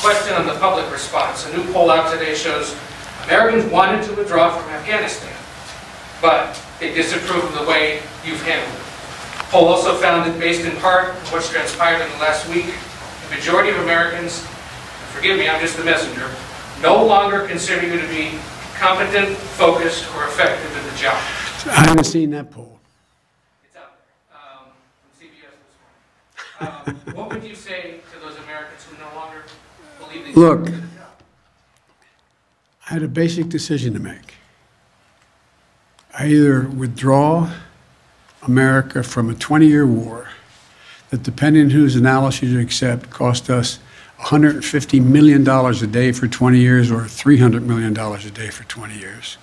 question on the public response. A new poll out today shows Americans wanted to withdraw from Afghanistan, but they disapprove of the way you've handled it. Poll also found that based in part on what's transpired in the last week, the majority of Americans, forgive me, I'm just the messenger, no longer consider you to be competent, focused, or effective in the job. I haven't seen that poll. It's out there, um, from CBS this morning. Um, What would you say to those Americans who no longer Look, I had a basic decision to make. I either withdraw America from a 20-year war that, depending on whose analysis you accept, cost us $150 million a day for 20 years or $300 million a day for 20 years.